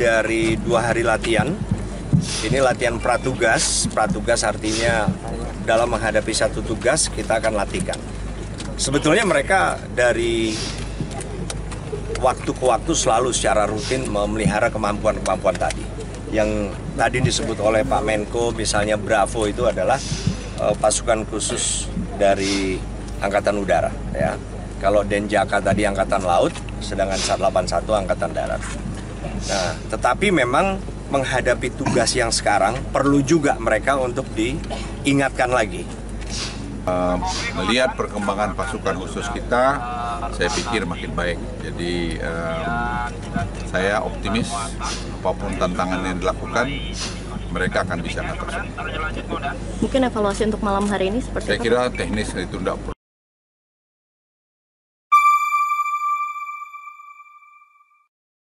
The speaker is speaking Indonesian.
dari dua hari latihan. Ini latihan pratugas. Pratugas artinya dalam menghadapi satu tugas kita akan latihkan. Sebetulnya mereka dari waktu ke waktu selalu secara rutin memelihara kemampuan-kemampuan tadi. Yang tadi disebut oleh Pak Menko, misalnya Bravo itu adalah uh, pasukan khusus dari Angkatan Udara. Ya. Kalau Denjaka tadi Angkatan Laut, sedangkan 181 Angkatan Darat. Nah, tetapi memang menghadapi tugas yang sekarang perlu juga mereka untuk diingatkan lagi. Uh, melihat perkembangan pasukan khusus kita, saya pikir makin baik. Jadi uh, saya optimis apa pun tantangan yang dilakukan, mereka akan bisa mengatasi. Mungkin evaluasi untuk malam hari ini seperti Saya apa? kira teknis itu tidak perlu.